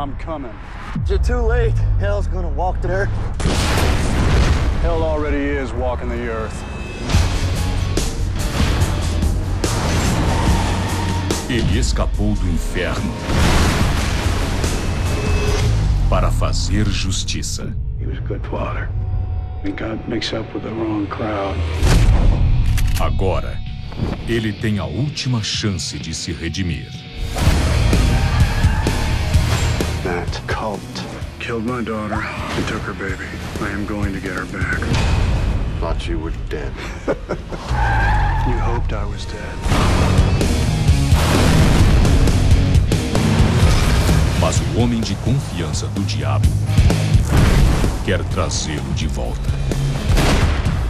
I'm coming. You're too late. Hell's gonna walk the earth. Hell already is walking the earth. Ele escapou do inferno para fazer justiça. He was a good father. He got mixed up with the wrong crowd. Agora, ele tem a última chance de se redimir. That cult killed my daughter and took her baby. I am going to get her back. Thought you were dead. You hoped I was dead. Mas o homem de confiança do diabo quer trazê-lo de volta.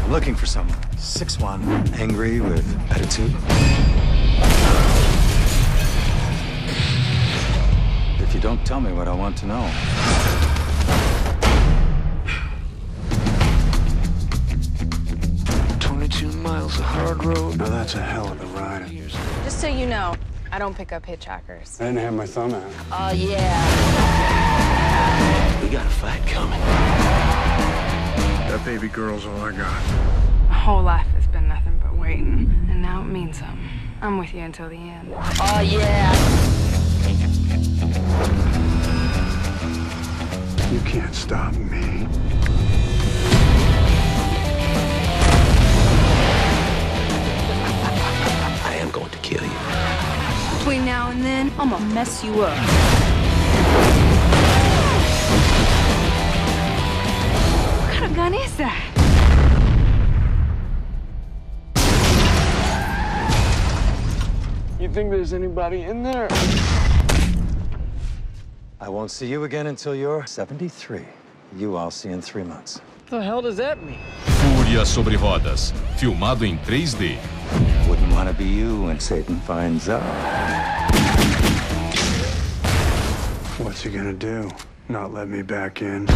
I'm looking for someone. 6'1", angry with attitude. You don't tell me what I want to know. Twenty-two miles of hard road. Now that's a hell of a ride. Just so you know, I don't pick up hitchhikers. I didn't have my thumb out. Oh, yeah. We got a fight coming. That baby girl's all I got. My whole life has been nothing but waiting, and now it means something. I'm with you until the end. Oh, yeah. Stop me. I am going to kill you. Between now and then, I'm gonna mess you up. What kind of gun is that? You think there's anybody in there? I won't see you again until you're 73. You I'll see in three months. What the hell does that mean? Fúria sobre rodas, filmado em 3D. Wouldn't want to be you when Satan finds out. What's he gonna do? Not let me back in?